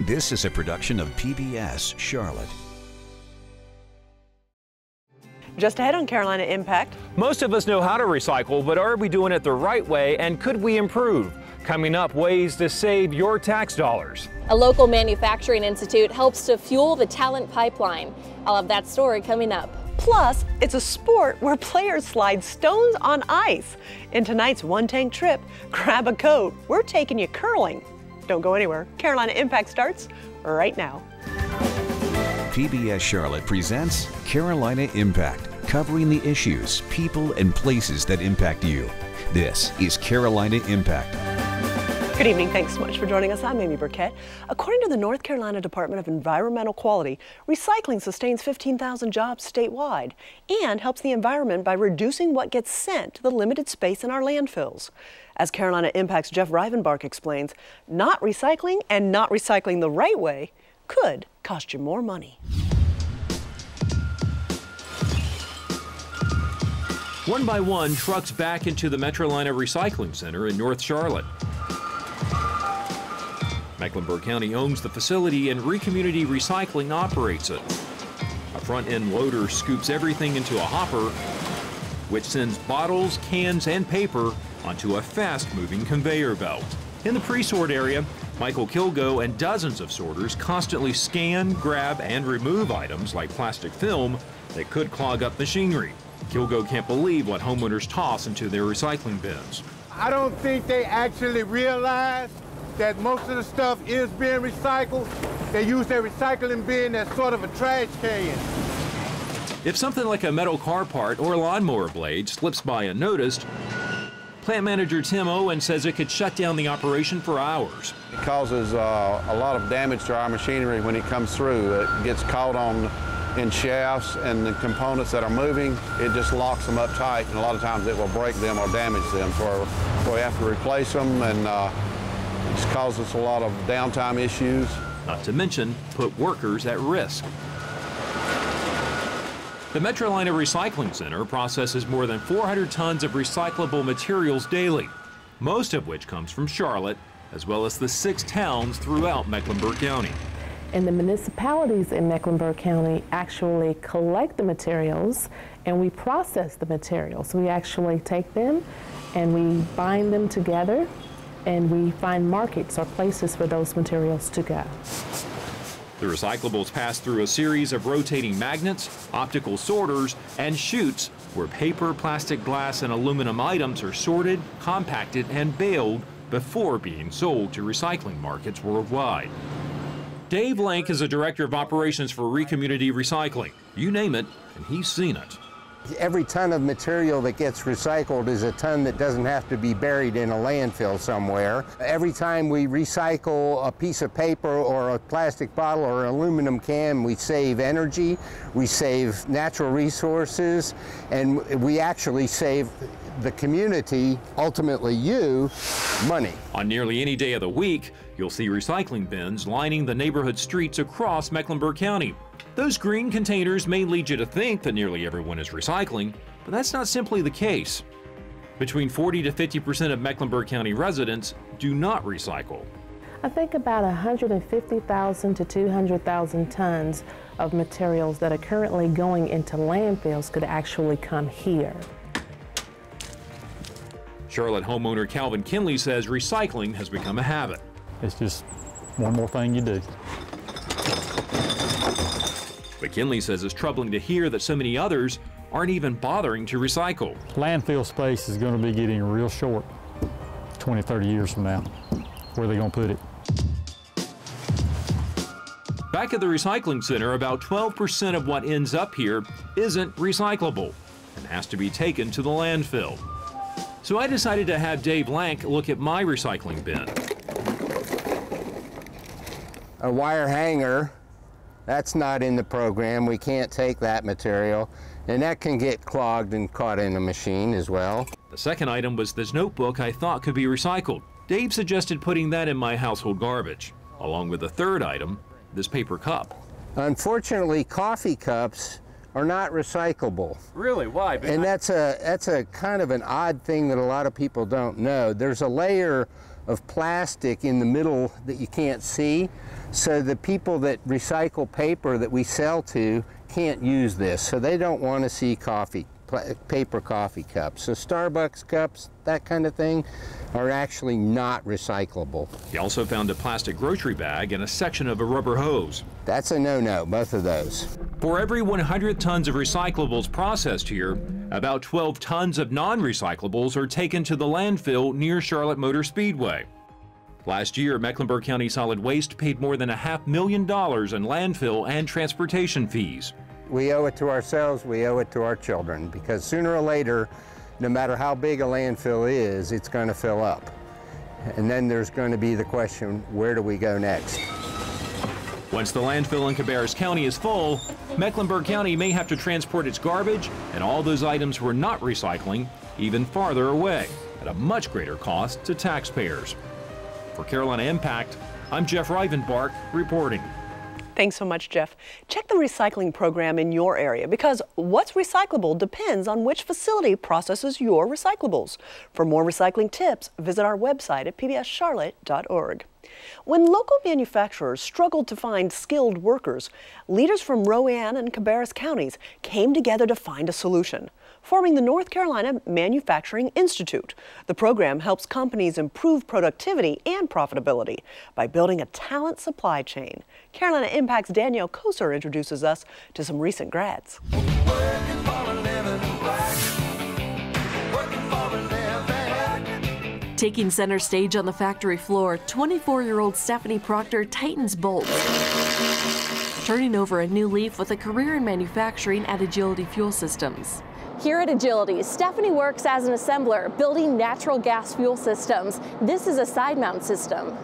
This is a production of PBS Charlotte. Just ahead on Carolina Impact. Most of us know how to recycle, but are we doing it the right way and could we improve? Coming up, ways to save your tax dollars. A local manufacturing institute helps to fuel the talent pipeline. I'll have that story coming up. Plus, it's a sport where players slide stones on ice. In tonight's one tank trip, grab a coat. We're taking you curling. Don't go anywhere. Carolina Impact starts right now. PBS Charlotte presents Carolina Impact, covering the issues, people, and places that impact you. This is Carolina Impact. Good evening. Thanks so much for joining us. I'm Amy Burkett. According to the North Carolina Department of Environmental Quality, recycling sustains 15,000 jobs statewide and helps the environment by reducing what gets sent to the limited space in our landfills. As Carolina Impact's Jeff Rivenbark explains, not recycling and not recycling the right way could cost you more money. One by one, trucks back into the Metrolina Recycling Center in North Charlotte. Mecklenburg County owns the facility and Recommunity Recycling operates it. A front end loader scoops everything into a hopper, which sends bottles, cans, and paper onto a fast moving conveyor belt. In the pre sort area, Michael Kilgo and dozens of sorters constantly scan, grab, and remove items like plastic film that could clog up machinery. Kilgo can't believe what homeowners toss into their recycling bins. I don't think they actually realize that most of the stuff is being recycled. They use their recycling bin as sort of a trash can. If something like a metal car part or a lawnmower blade slips by unnoticed, plant manager Tim Owen says it could shut down the operation for hours. It causes uh, a lot of damage to our machinery when it comes through. It gets caught on in shafts and the components that are moving, it just locks them up tight and a lot of times it will break them or damage them. So, so we have to replace them and uh, it's caused us a lot of downtime issues. Not to mention, put workers at risk. The Metrolina Recycling Center processes more than 400 tons of recyclable materials daily, most of which comes from Charlotte, as well as the six towns throughout Mecklenburg County. And the municipalities in Mecklenburg County actually collect the materials and we process the materials. We actually take them and we bind them together and we find markets or places for those materials to go. The recyclables pass through a series of rotating magnets, optical sorters, and chutes where paper, plastic, glass, and aluminum items are sorted, compacted, and baled before being sold to recycling markets worldwide. Dave Lank is a director of operations for Recommunity Recycling. You name it, and he's seen it. Every ton of material that gets recycled is a ton that doesn't have to be buried in a landfill somewhere. Every time we recycle a piece of paper or a plastic bottle or an aluminum can, we save energy, we save natural resources, and we actually save the community, ultimately you, money. On nearly any day of the week, you'll see recycling bins lining the neighborhood streets across Mecklenburg County. Those green containers may lead you to think that nearly everyone is recycling, but that's not simply the case. Between 40 to 50 percent of Mecklenburg County residents do not recycle. I think about 150,000 to 200,000 tons of materials that are currently going into landfills could actually come here. Charlotte homeowner Calvin Kinley says recycling has become a habit. It's just one more thing you do. McKinley says it's troubling to hear that so many others aren't even bothering to recycle. Landfill space is going to be getting real short 20, 30 years from now. Where are they going to put it? Back at the recycling center, about 12% of what ends up here isn't recyclable and has to be taken to the landfill. So I decided to have Dave Lank look at my recycling bin. A wire hanger that's not in the program. We can't take that material. And that can get clogged and caught in the machine as well. The second item was this notebook I thought could be recycled. Dave suggested putting that in my household garbage, along with the third item, this paper cup. Unfortunately, coffee cups are not recyclable. Really? Why? And that's a that's a kind of an odd thing that a lot of people don't know. There's a layer of plastic in the middle that you can't see. So the people that recycle paper that we sell to can't use this. So they don't want to see coffee, paper coffee cups. So Starbucks cups, that kind of thing, are actually not recyclable. He also found a plastic grocery bag and a section of a rubber hose. That's a no-no, both of those. For every 100 tons of recyclables processed here, about 12 tons of non-recyclables are taken to the landfill near Charlotte Motor Speedway. Last year, Mecklenburg County Solid Waste paid more than a half million dollars in landfill and transportation fees. We owe it to ourselves, we owe it to our children, because sooner or later, no matter how big a landfill is, it's going to fill up. And then there's going to be the question, where do we go next? Once the landfill in Cabarrus County is full, Mecklenburg County may have to transport its garbage and all those items we're not recycling even farther away at a much greater cost to taxpayers. For Carolina Impact, I'm Jeff Rivenbark reporting. Thanks so much, Jeff. Check the recycling program in your area because what's recyclable depends on which facility processes your recyclables. For more recycling tips, visit our website at pbscharlotte.org. When local manufacturers struggled to find skilled workers, leaders from Rowan and Cabarrus counties came together to find a solution forming the North Carolina Manufacturing Institute. The program helps companies improve productivity and profitability by building a talent supply chain. Carolina Impact's Danielle Koser introduces us to some recent grads. Taking center stage on the factory floor, 24 year old Stephanie Proctor tightens bolts, turning over a new leaf with a career in manufacturing at Agility Fuel Systems. Here at Agility, Stephanie works as an assembler building natural gas fuel systems. This is a side mount system.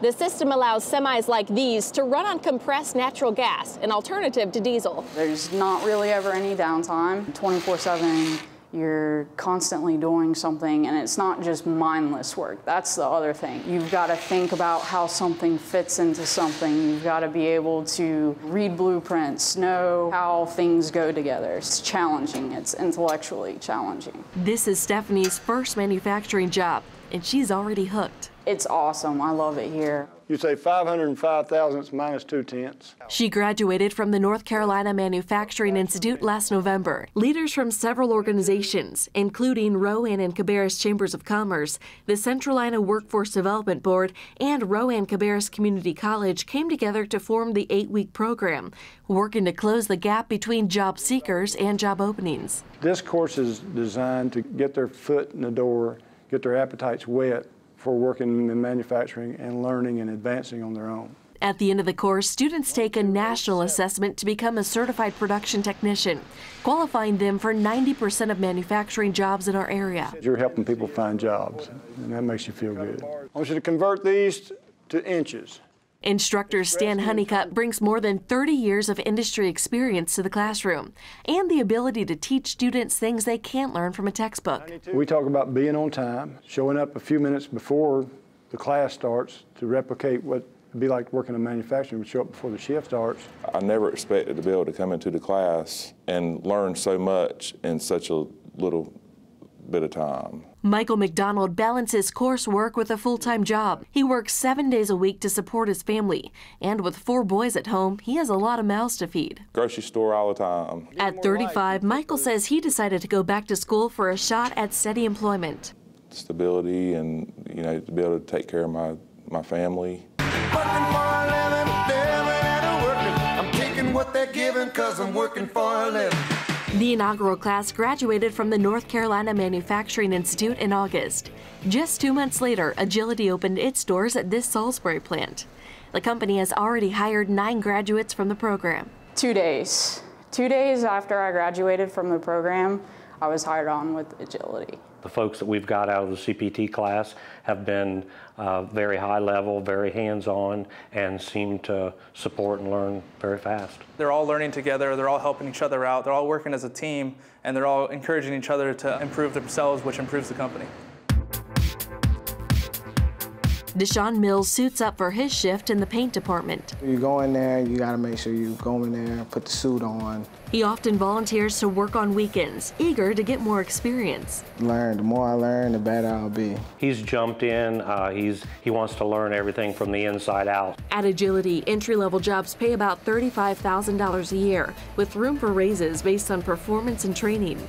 The system allows semis like these to run on compressed natural gas, an alternative to diesel. There's not really ever any downtime, 24 7 you're constantly doing something and it's not just mindless work. That's the other thing. You've got to think about how something fits into something. You've got to be able to read blueprints, know how things go together. It's challenging. It's intellectually challenging. This is Stephanie's first manufacturing job and she's already hooked. It's awesome. I love it here. You say 505 thousandths minus two tenths. She graduated from the North Carolina Manufacturing Institute last November. Leaders from several organizations, including Rowan and Cabarrus Chambers of Commerce, the Centralina Workforce Development Board, and Rowan Cabarrus Community College, came together to form the eight week program, working to close the gap between job seekers and job openings. This course is designed to get their foot in the door, get their appetites wet for working in manufacturing and learning and advancing on their own. At the end of the course, students take a national assessment to become a certified production technician, qualifying them for 90% of manufacturing jobs in our area. You're helping people find jobs, and that makes you feel good. I want you to convert these to inches. Instructor Stan Honeycutt brings more than 30 years of industry experience to the classroom and the ability to teach students things they can't learn from a textbook. We talk about being on time, showing up a few minutes before the class starts to replicate what it'd be like working in manufacturing, would show up before the shift starts. I never expected to be able to come into the class and learn so much in such a little bit of time. Michael McDonald balances coursework with a full time job. He works seven days a week to support his family. And with four boys at home, he has a lot of mouths to feed. Grocery store all the time. At 35, Michael says he decided to go back to school for a shot at steady employment. Stability and, you know, to be able to take care of my, my family. what they're giving cause I'm working for a living. The inaugural class graduated from the North Carolina Manufacturing Institute in August. Just two months later, Agility opened its doors at this Salisbury plant. The company has already hired nine graduates from the program. Two days. Two days after I graduated from the program, I was hired on with Agility. The folks that we've got out of the CPT class have been uh, very high level, very hands-on, and seem to support and learn very fast. They're all learning together, they're all helping each other out, they're all working as a team, and they're all encouraging each other to improve themselves, which improves the company. Deshaun Mills suits up for his shift in the paint department. You go in there, you got to make sure you go in there, put the suit on. He often volunteers to work on weekends, eager to get more experience. Learn. The more I learn, the better I'll be. He's jumped in. Uh, he's he wants to learn everything from the inside out. At Agility, entry-level jobs pay about $35,000 a year, with room for raises based on performance and training.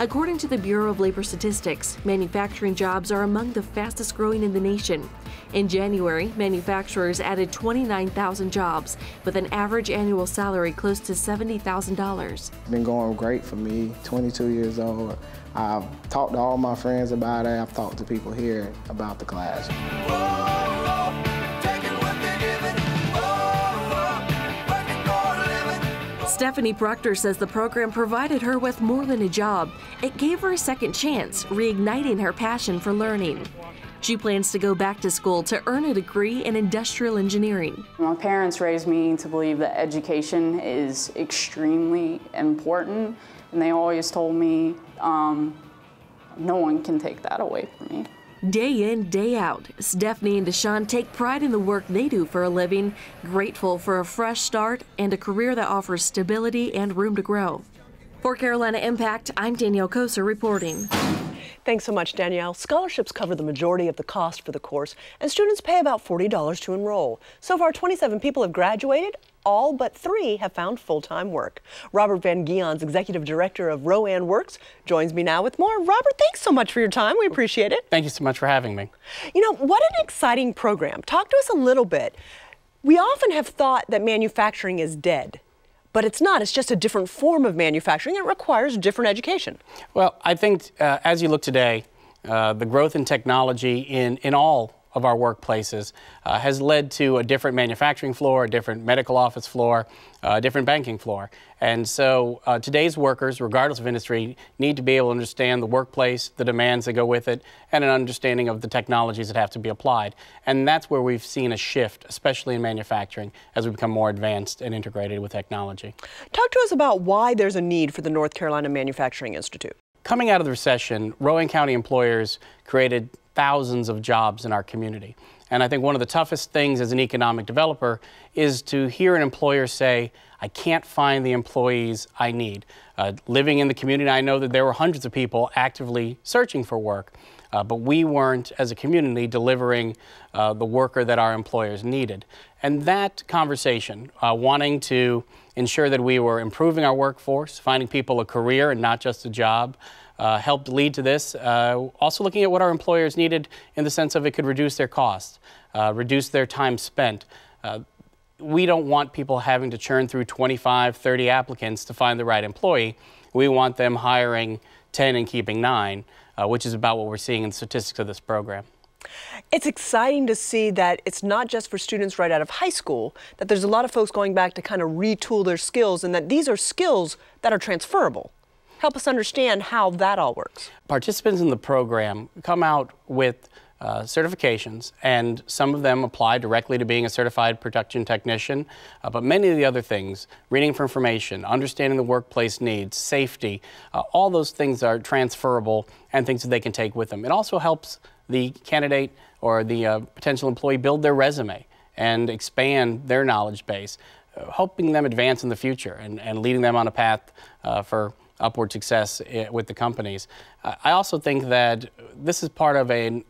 According to the Bureau of Labor Statistics, manufacturing jobs are among the fastest growing in the nation. In January, manufacturers added 29,000 jobs with an average annual salary close to $70,000. It's been going great for me, 22 years old. I've talked to all my friends about it. I've talked to people here about the class. Stephanie Proctor says the program provided her with more than a job. It gave her a second chance, reigniting her passion for learning. She plans to go back to school to earn a degree in industrial engineering. My parents raised me to believe that education is extremely important, and they always told me um, no one can take that away from me. Day in, day out, Stephanie and Deshaun take pride in the work they do for a living, grateful for a fresh start and a career that offers stability and room to grow. For Carolina Impact, I'm Danielle Koser reporting. Thanks so much, Danielle. Scholarships cover the majority of the cost for the course, and students pay about $40 to enroll. So far, 27 people have graduated. All but three have found full-time work. Robert Van Geons, Executive Director of Rowan Works, joins me now with more. Robert, thanks so much for your time. We appreciate it. Thank you so much for having me. You know, what an exciting program. Talk to us a little bit. We often have thought that manufacturing is dead but it's not. It's just a different form of manufacturing. It requires different education. Well, I think uh, as you look today, uh, the growth in technology in, in all of our workplaces uh, has led to a different manufacturing floor, a different medical office floor, uh, a different banking floor. And so uh, today's workers, regardless of industry, need to be able to understand the workplace, the demands that go with it, and an understanding of the technologies that have to be applied. And that's where we've seen a shift, especially in manufacturing, as we become more advanced and integrated with technology. Talk to us about why there's a need for the North Carolina Manufacturing Institute. Coming out of the recession, Rowan County employers created thousands of jobs in our community. And I think one of the toughest things as an economic developer is to hear an employer say, I can't find the employees I need. Uh, living in the community, I know that there were hundreds of people actively searching for work, uh, but we weren't, as a community, delivering uh, the worker that our employers needed. And that conversation, uh, wanting to ensure that we were improving our workforce, finding people a career and not just a job, uh, helped lead to this. Uh, also looking at what our employers needed in the sense of it could reduce their costs, uh, reduce their time spent. Uh, we don't want people having to churn through 25, 30 applicants to find the right employee. We want them hiring 10 and keeping nine, uh, which is about what we're seeing in the statistics of this program. It's exciting to see that it's not just for students right out of high school, that there's a lot of folks going back to kind of retool their skills and that these are skills that are transferable. Help us understand how that all works. Participants in the program come out with uh, certifications, and some of them apply directly to being a certified production technician. Uh, but many of the other things, reading for information, understanding the workplace needs, safety, uh, all those things are transferable and things that they can take with them. It also helps the candidate or the uh, potential employee build their resume and expand their knowledge base, uh, helping them advance in the future and, and leading them on a path uh, for upward success eh, with the companies. I also think that this is part of a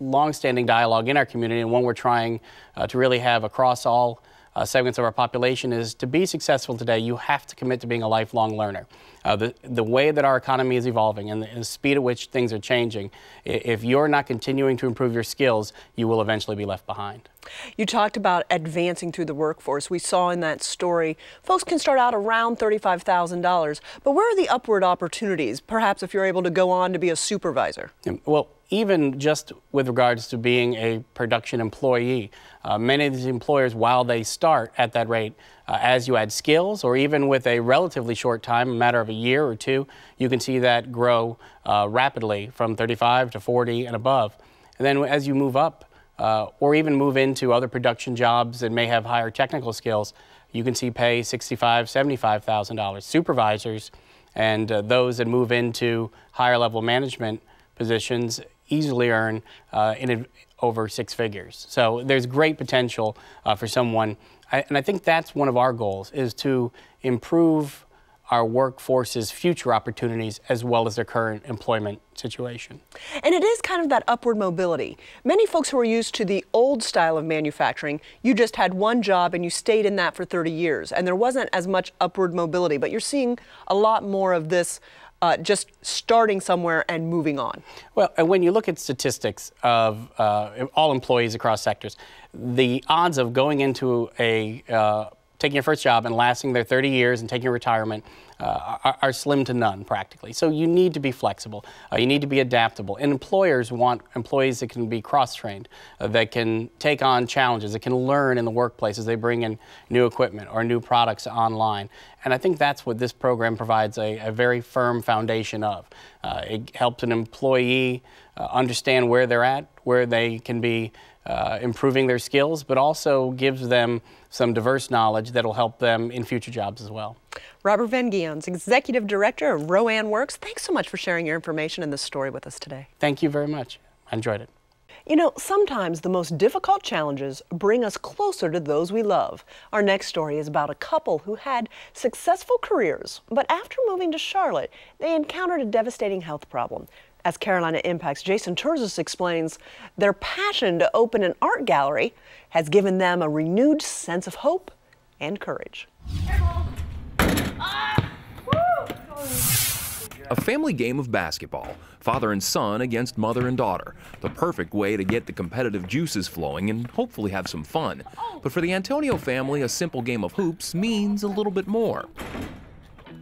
long-standing dialogue in our community and one we're trying uh, to really have across all uh, segments of our population is to be successful today, you have to commit to being a lifelong learner. Uh, the, the way that our economy is evolving and the, and the, speed at which things are changing, if you're not continuing to improve your skills, you will eventually be left behind. You talked about advancing through the workforce. We saw in that story, folks can start out around $35,000, but where are the upward opportunities, perhaps if you're able to go on to be a supervisor? Well, even just with regards to being a production employee. Uh, many of these employers, while they start at that rate, uh, as you add skills, or even with a relatively short time, a matter of a year or two, you can see that grow uh, rapidly from 35 to 40 and above. And then as you move up, uh, or even move into other production jobs that may have higher technical skills, you can see pay $65,000, $75,000. Supervisors and uh, those that move into higher level management positions easily earn uh, in over six figures. So there's great potential uh, for someone, I, and I think that's one of our goals is to improve our workforce's future opportunities as well as their current employment situation. And it is kind of that upward mobility. Many folks who are used to the old style of manufacturing, you just had one job and you stayed in that for 30 years, and there wasn't as much upward mobility, but you're seeing a lot more of this uh, just starting somewhere and moving on? Well, and when you look at statistics of uh, all employees across sectors, the odds of going into a uh, taking your first job and lasting there 30 years and taking retirement uh, are, are, slim to none practically. So you need to be flexible. Uh, you need to be adaptable. And employers want employees that can be cross-trained, uh, that can take on challenges, that can learn in the workplace as they bring in new equipment or new products online. And I think that's what this program provides a, a very firm foundation of. Uh, it helps an employee uh, understand where they're at, where they can be uh, improving their skills, but also gives them some diverse knowledge that will help them in future jobs as well. Robert Van Geons, Executive Director of Rowan Works, thanks so much for sharing your information and this story with us today. Thank you very much. I enjoyed it. You know, sometimes the most difficult challenges bring us closer to those we love. Our next story is about a couple who had successful careers, but after moving to Charlotte, they encountered a devastating health problem. As Carolina Impacts Jason Terzis explains, their passion to open an art gallery has given them a renewed sense of hope and courage. A family game of basketball, father and son against mother and daughter. The perfect way to get the competitive juices flowing and hopefully have some fun. But for the Antonio family, a simple game of hoops means a little bit more.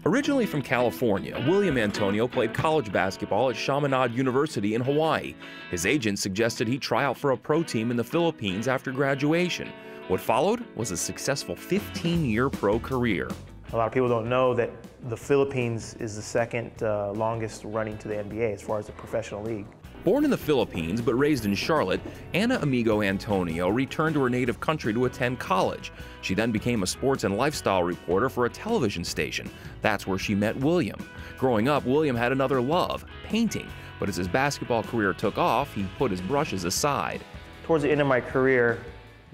Originally from California, William Antonio played college basketball at Chaminade University in Hawaii. His agent suggested he try out for a pro team in the Philippines after graduation. What followed was a successful 15 year pro career. A lot of people don't know that the Philippines is the second uh, longest running to the NBA as far as a professional league. Born in the Philippines but raised in Charlotte, Ana Amigo Antonio returned to her native country to attend college. She then became a sports and lifestyle reporter for a television station. That's where she met William. Growing up, William had another love, painting, but as his basketball career took off, he put his brushes aside. Towards the end of my career,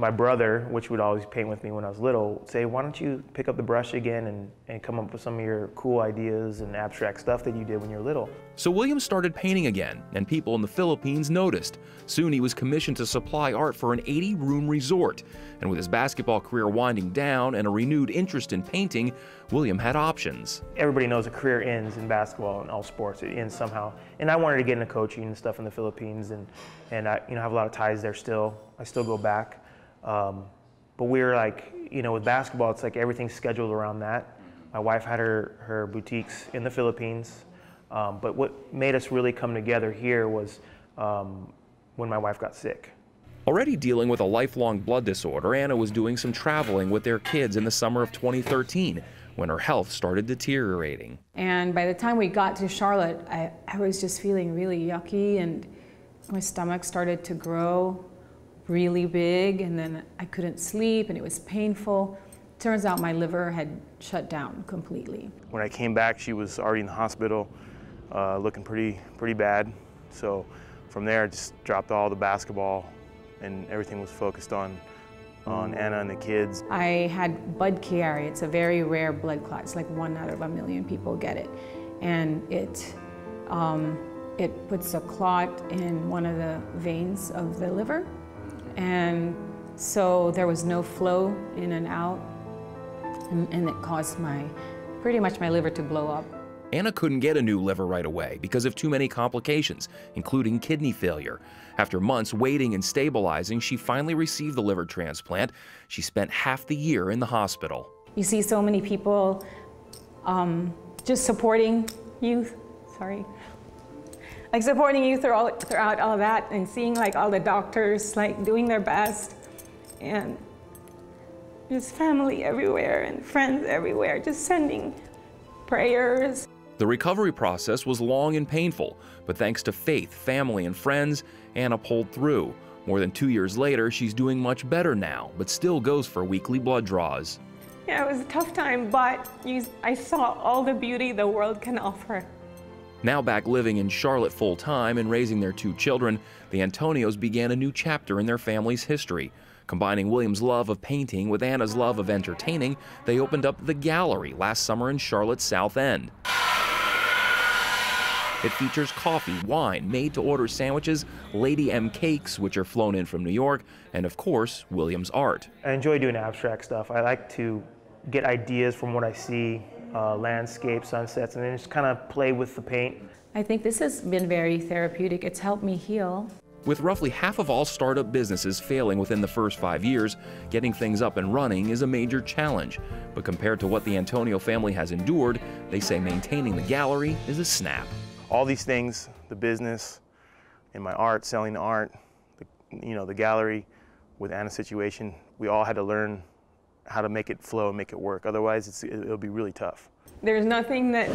my brother, which would always paint with me when I was little, say, why don't you pick up the brush again and, and come up with some of your cool ideas and abstract stuff that you did when you were little. So William started painting again, and people in the Philippines noticed. Soon he was commissioned to supply art for an 80-room resort. And with his basketball career winding down and a renewed interest in painting, William had options. Everybody knows a career ends in basketball and all sports. It ends somehow. And I wanted to get into coaching and stuff in the Philippines, and, and I you know, have a lot of ties there still. I still go back. Um, but we are like, you know, with basketball, it's like everything's scheduled around that. My wife had her, her boutiques in the Philippines. Um, but what made us really come together here was um, when my wife got sick. Already dealing with a lifelong blood disorder, Ana was doing some traveling with their kids in the summer of 2013 when her health started deteriorating. And by the time we got to Charlotte, I, I was just feeling really yucky and my stomach started to grow really big and then I couldn't sleep and it was painful. Turns out my liver had shut down completely. When I came back, she was already in the hospital, uh, looking pretty, pretty bad. So from there, I just dropped all the basketball and everything was focused on, on Ana and the kids. I had Budd-Chiari. It's a very rare blood clot. It's like one out of a million people get it. And it, um, it puts a clot in one of the veins of the liver and so there was no flow in and out, and, and it caused my, pretty much my liver to blow up. Ana couldn't get a new liver right away because of too many complications, including kidney failure. After months waiting and stabilizing, she finally received the liver transplant. She spent half the year in the hospital. You see so many people um, just supporting youth, sorry, like supporting you throughout, throughout all that and seeing like all the doctors like doing their best and just family everywhere and friends everywhere, just sending prayers. The recovery process was long and painful, but thanks to faith, family, and friends, Ana pulled through. More than two years later, she's doing much better now, but still goes for weekly blood draws. Yeah, it was a tough time, but you, I saw all the beauty the world can offer. Now back living in Charlotte full time and raising their two children, the Antonios began a new chapter in their family's history. Combining William's love of painting with Ana's love of entertaining, they opened up the gallery last summer in Charlotte's South End. It features coffee, wine, made to order sandwiches, Lady M cakes, which are flown in from New York, and of course, Williams art. I enjoy doing abstract stuff. I like to get ideas from what I see, uh, landscapes, sunsets, and then just kind of play with the paint. I think this has been very therapeutic. It's helped me heal. With roughly half of all startup businesses failing within the first five years, getting things up and running is a major challenge. But compared to what the Antonio family has endured, they say maintaining the gallery is a snap. All these things, the business, and my art, selling the art, the, you know, the gallery, with Ana's situation, we all had to learn how to make it flow and make it work. Otherwise, it's, it'll be really tough. There's nothing that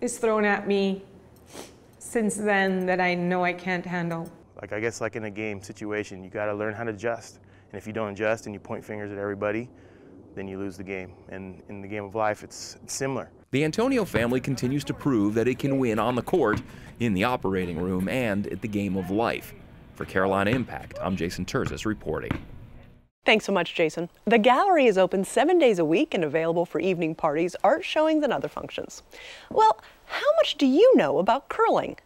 is thrown at me since then that I know I can't handle. Like I guess like in a game situation, you got to learn how to adjust. And if you don't adjust and you point fingers at everybody, then you lose the game. And in the game of life, it's, it's similar. The Antonio family continues to prove that it can win on the court, in the operating room, and at the game of life. For Carolina Impact, I'm Jason Terzis reporting. Thanks so much, Jason. The gallery is open seven days a week and available for evening parties, art showings, and other functions. Well, how much do you know about curling?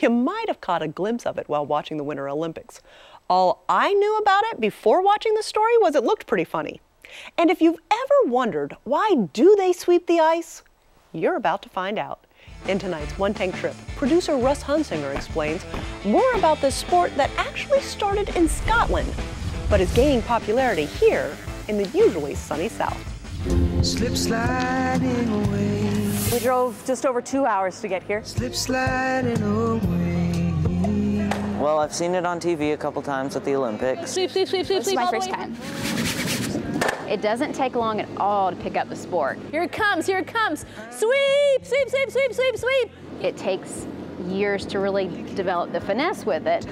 You might have caught a glimpse of it while watching the Winter Olympics. All I knew about it before watching the story was it looked pretty funny. And if you've ever wondered why do they sweep the ice, you're about to find out. In tonight's One Tank Trip, producer Russ Hunsinger explains more about this sport that actually started in Scotland, but is gaining popularity here in the usually sunny South. Slip sliding away. We drove just over two hours to get here. Slip sliding away. Well, I've seen it on TV a couple times at the Olympics. Sweep, sweep, sweep, sweep, This is sweep. my first time. It doesn't take long at all to pick up the sport. Here it comes, here it comes. Sweep, sweep, sweep, sweep, sweep, sweep. It takes years to really develop the finesse with it.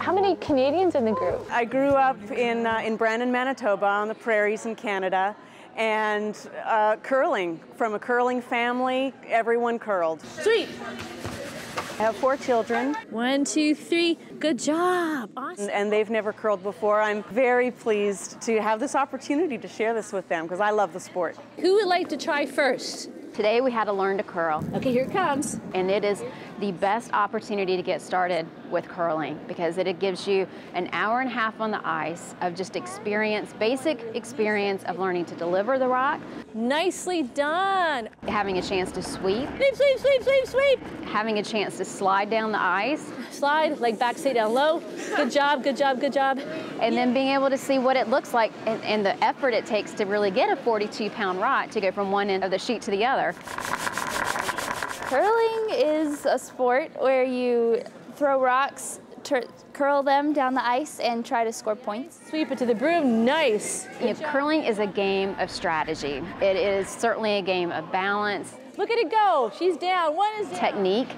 How many Canadians in the group? I grew up in, uh, in Brandon, Manitoba on the prairies in Canada and uh, curling. From a curling family, everyone curled. Sweet! I have four children. One, two, three. Good job. And, and they've never curled before. I'm very pleased to have this opportunity to share this with them because I love the sport. Who would like to try first? Today we had to learn to curl. Okay, here it comes. And it is the best opportunity to get started with curling because it gives you an hour and a half on the ice of just experience, basic experience of learning to deliver the rock. Nicely done. Having a chance to sweep. Sweep, sweep, sweep, sweep, sweep. Having a chance to slide down the ice. Slide, leg back, stay down low. Good job, good job, good job. And then being able to see what it looks like and, and the effort it takes to really get a 42 pound rock to go from one end of the sheet to the other. Curling is a sport where you throw rocks, tur curl them down the ice, and try to score points. Sweep it to the broom, nice. You know, curling is a game of strategy. It is certainly a game of balance. Look at it go. She's down. One is down. Technique.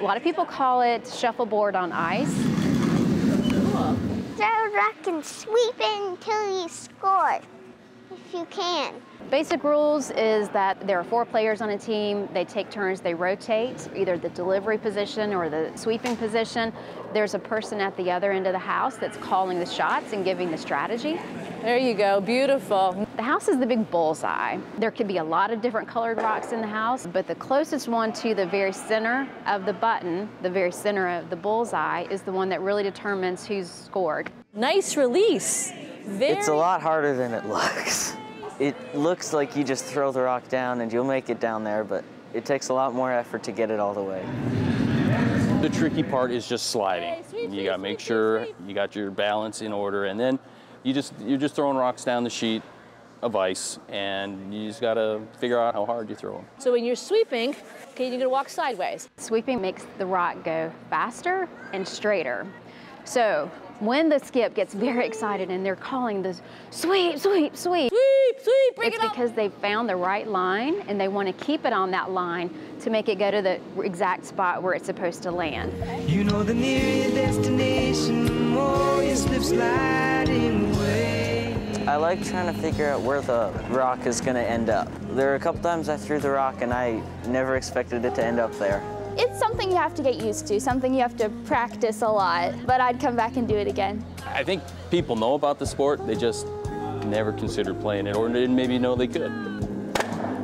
A lot of people call it shuffleboard on ice. Throw a rock and sweep it until you score, if you can. Basic rules is that there are four players on a team. They take turns, they rotate, either the delivery position or the sweeping position. There's a person at the other end of the house that's calling the shots and giving the strategy. There you go, beautiful. The house is the big bullseye. There could be a lot of different colored rocks in the house, but the closest one to the very center of the button, the very center of the bullseye, is the one that really determines who's scored. Nice release. Very It's a lot harder than it looks. It looks like you just throw the rock down and you'll make it down there, but it takes a lot more effort to get it all the way. The tricky part is just sliding. You got to make sure you got your balance in order, and then you just you're just throwing rocks down the sheet of ice, and you just got to figure out how hard you throw them. So when you're sweeping, okay, you're gonna walk sideways. Sweeping makes the rock go faster and straighter. So when the skip gets very excited and they're calling the sweep, sweep, sweep, sweep, sweep, bring it's it up. because they found the right line and they want to keep it on that line to make it go to the exact spot where it's supposed to land. You know the nearer destination, more you slip sliding away. I, I like trying to figure out where the rock is going to end up. There are a couple times I threw the rock and I never expected it to end up there. It's something you have to get used to, something you have to practice a lot, but I'd come back and do it again. I think people know about the sport, they just never considered playing it or didn't maybe know they could.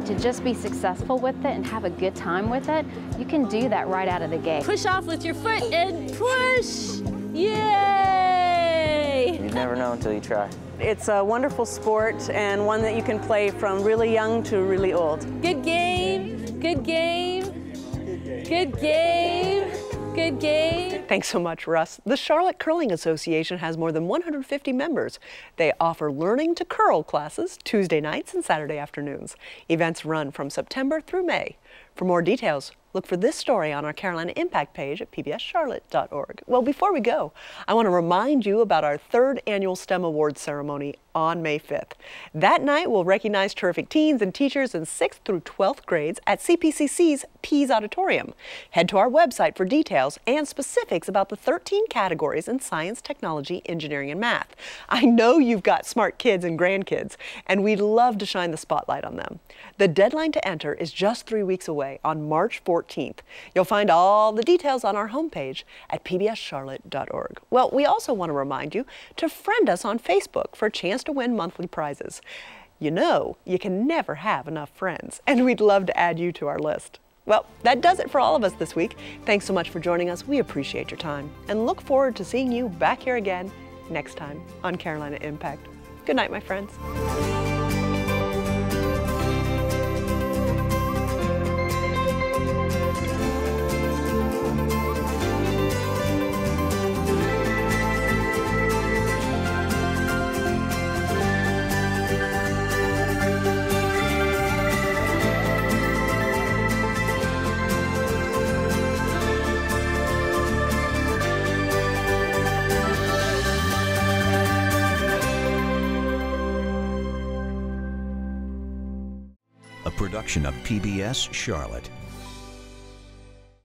To just be successful with it and have a good time with it, you can do that right out of the gate. Push off with your foot and push. Yay! You never know until you try. It's a wonderful sport and one that you can play from really young to really old. Good game, good game, good game, good game. Thanks so much, Russ. The Charlotte Curling Association has more than 150 members. They offer learning to curl classes Tuesday nights and Saturday afternoons. Events run from September through May. For more details, look for this story on our Carolina Impact page at pbscharlotte.org. Well, before we go, I want to remind you about our third annual STEM Awards ceremony on May 5th. That night, we'll recognize terrific teens and teachers in 6th through 12th grades at CPCC's Pease Auditorium. Head to our website for details and specifics about the 13 categories in science, technology, engineering, and math. I know you've got smart kids and grandkids, and we'd love to shine the spotlight on them. The deadline to enter is just three weeks away on March 14th. You'll find all the details on our homepage at pbscharlotte.org. Well, we also want to remind you to friend us on Facebook for a chance to win monthly prizes. You know, you can never have enough friends, and we'd love to add you to our list. Well, that does it for all of us this week. Thanks so much for joining us. We appreciate your time and look forward to seeing you back here again next time on Carolina Impact. Good night, my friends. Production of PBS Charlotte.